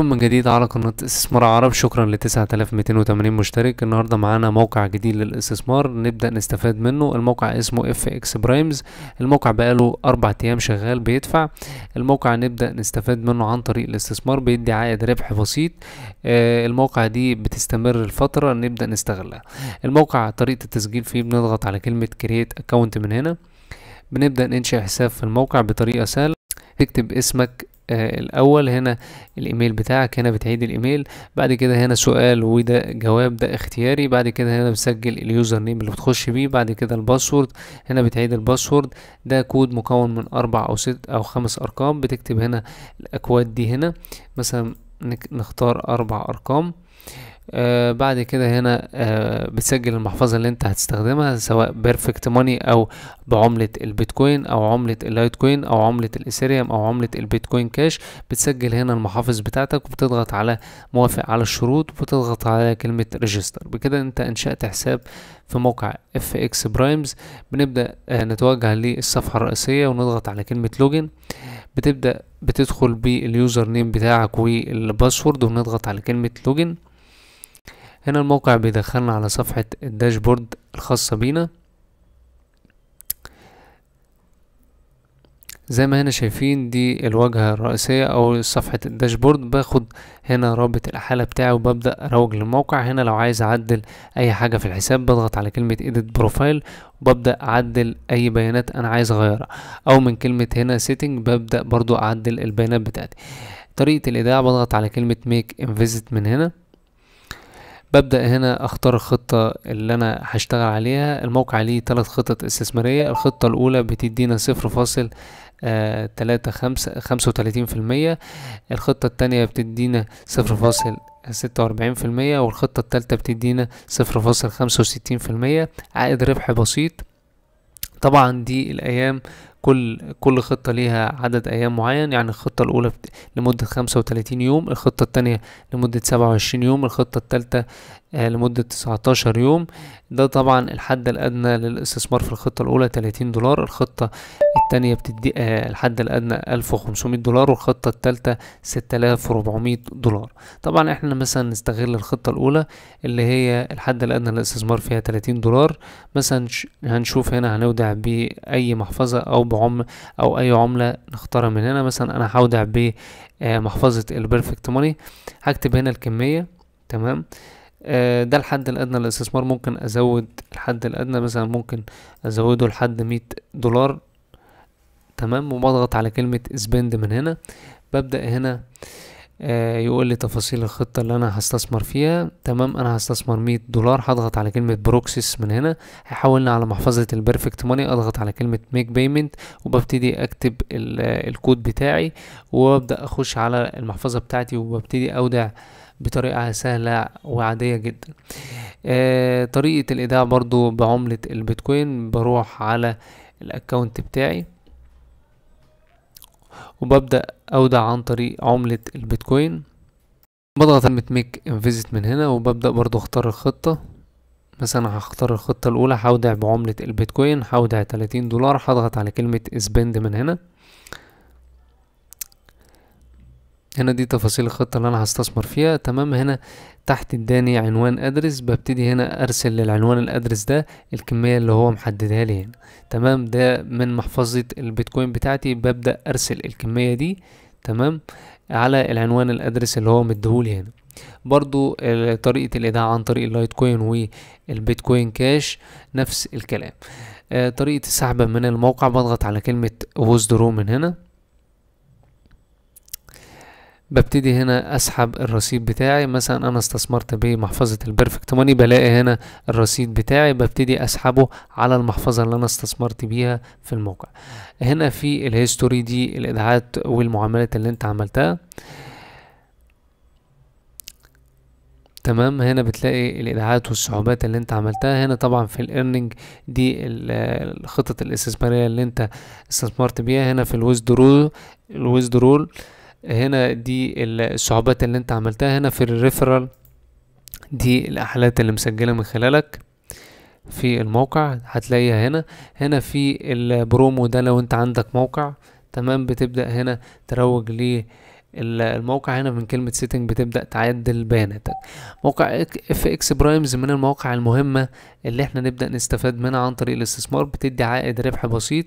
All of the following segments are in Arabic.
من جديد على قناة استثمار عرب. شكرا ل 9280 مشترك. النهاردة معانا موقع جديد للاستثمار نبدأ نستفاد منه. الموقع اسمه FXPRIMES الموقع بقاله أربع أيام شغال بيدفع. الموقع نبدأ نستفاد منه عن طريق الاستثمار بيدي عائد ربح بسيط. آه الموقع دي بتستمر الفترة نبدأ نستغلها. الموقع طريقة التسجيل فيه بنضغط على كلمة create account من هنا. بنبدأ ننشئ حساب في الموقع بطريقة سهلة. تكتب اسمك الأول هنا الإيميل بتاعك هنا بتعيد الإيميل بعد كده هنا سؤال وده جواب ده اختياري بعد كده هنا بتسجل ال username اللي بتخش بيه بعد كده ال password هنا بتعيد الباسورد ده كود مكون من أربع أو ست أو خمس أرقام بتكتب هنا الأكواد دي هنا مثلا نختار أربع أرقام. آه بعد كده هنا آه بتسجل المحفظة اللي انت هتستخدمها سواء Perfect Money أو بعملة البيتكوين أو عملة اللايتكوين أو عملة الإثيريوم أو عملة البيتكوين كاش. بتسجل هنا المحافظ بتاعتك وبتضغط على موافق على الشروط وبتضغط على كلمة register بكده انت انشأت حساب في موقع FXPRIMES بنبدأ آه نتوجه للصفحة الرئيسية ونضغط على كلمة login بتبدأ بتدخل بال username بتاعك وال password ونضغط على كلمة login هنا الموقع بيدخلنا على صفحة ال dashboard الخاصة بينا. زي ما هنا شايفين دي الواجهة الرئيسية أو صفحة الداشبورد. باخد هنا رابط الحالة بتاعي وببدأ أروج للموقع. هنا لو عايز أعدل أي حاجة في الحساب بضغط على كلمة edit profile وببدأ أعدل أي بيانات أنا عايز أغيرها. أو من كلمة هنا setting ببدأ برضو أعدل البيانات بتاعتي. طريقة الإيداع بضغط على كلمة make invisit من هنا. ببدأ هنا أختار الخطة اللي أنا هشتغل عليها. الموقع ليه ثلاث خطط استثمارية. الخطة الأولى بتدينا صفر فاصل تلاتة خمسة خمسة في المية. الخطة التانية بتدينا صفر فاصل ستة وأربعين في المية. والخطة التالتة بتدينا صفر فاصل خمسة وستين في المية. عائد ربح بسيط. طبعا دي الأيام كل كل خطة ليها عدد أيام معين يعني الخطة الأولى لمدة خمسة وتلاتين يوم الخطة التانية لمدة سبعة وعشرين يوم الخطة التالتة لمدة تسعتاشر يوم. ده طبعا الحد الأدنى للاستثمار في الخطة الأولى تلاتين دولار الخطة التانية بتدي الحد الأدنى ألف وخمسمية دولار والخطة التالتة ستة آلاف وربعمية دولار. طبعا إحنا مثلا نستغل الخطة الأولى اللي هي الحد الأدنى للاستثمار فيها تلاتين دولار. مثلا هنشوف هنا هنودع بأي محفظة أو بعملة أو أي عملة نختارها من هنا. مثلا أنا هودع بمحفظة البرفكت ماني هكتب هنا الكمية. تمام؟ ده الحد الأدنى للاستثمار. ممكن أزود الحد الأدنى. مثلا ممكن أزوده لحد مية دولار. تمام؟ وبضغط على كلمة spend من هنا. ببدأ هنا. آه يقول لي تفاصيل الخطة اللي أنا هستثمر فيها. تمام أنا هستثمر مية دولار هضغط على كلمة process من هنا. هيحولني على محفظة ال Perfect Money أضغط على كلمة make payment وببتدي أكتب الكود بتاعي وأبدأ أخش على المحفظة بتاعتي وببتدي أودع بطريقة سهلة وعادية جدا. آه طريقة الإيداع برضو بعملة البيتكوين بروح على ال account بتاعي. وببدأ أودع عن طريق عملة البيتكوين. بضغط على make invest من هنا وببدأ برضو أختار الخطة. مثلا هختار الخطة الأولى هودع بعملة البيتكوين هودع تلاتين دولار هضغط على كلمة spend من هنا. هنا دي تفاصيل الخطة اللي أنا هستثمر فيها. تمام هنا تحت إداني عنوان ادرس ببتدي هنا أرسل للعنوان الادرس ده الكمية اللي هو محددها لي هنا. تمام ده من محفظة البيتكوين بتاعتي ببدأ أرسل الكمية دي. تمام على العنوان الادرس اللي هو مديهولي هنا. برضو طريقة الإيداع عن طريق اللايتكوين والبيتكوين كاش نفس الكلام. طريقة السحب من الموقع بضغط على كلمة withdraw من هنا. ببتدي هنا أسحب الرصيد بتاعي. مثلا أنا استثمرت بمحفظة ال Perfect Money بلاقي هنا الرصيد بتاعي ببتدي أسحبه على المحفظة اللي أنا استثمرت بيها في الموقع. هنا في ال history دي الايداعات والمعاملات اللي أنت عملتها. تمام. هنا بتلاقي الايداعات والسحوبات اللي أنت عملتها. هنا طبعا في ال earning دي الخطط الإستثمارية اللي أنت استثمرت بيها. هنا في ال withdrawal ال withdrawal هنا دي السحوبات اللي انت عملتها هنا في ال referral دي الأحالات اللي مسجلة من خلالك في الموقع هتلاقيها هنا. هنا في البرومو ده لو انت عندك موقع تمام؟ بتبدأ هنا تروج ليه الموقع هنا من كلمة setting بتبدأ تعدل بياناتك موقع FXPRIMES من المواقع المهمة اللي إحنا نبدأ نستفاد منها عن طريق الاستثمار بتدي عائد ربح بسيط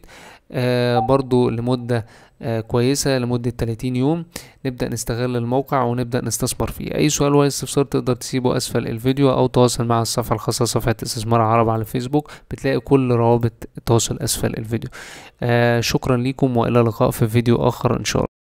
آه برضو لمدة آه كويسة لمدة 30 يوم. نبدأ نستغل الموقع ونبدأ نستثمر فيه. أي سؤال ولا استفسار تقدر تسيبه أسفل الفيديو أو تواصل مع الصفحة الخاصة صفحة استثمار عرب على فيسبوك بتلاقي كل روابط التواصل أسفل الفيديو. آه شكرا لكم وإلى اللقاء في فيديو آخر إن شاء الله.